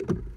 you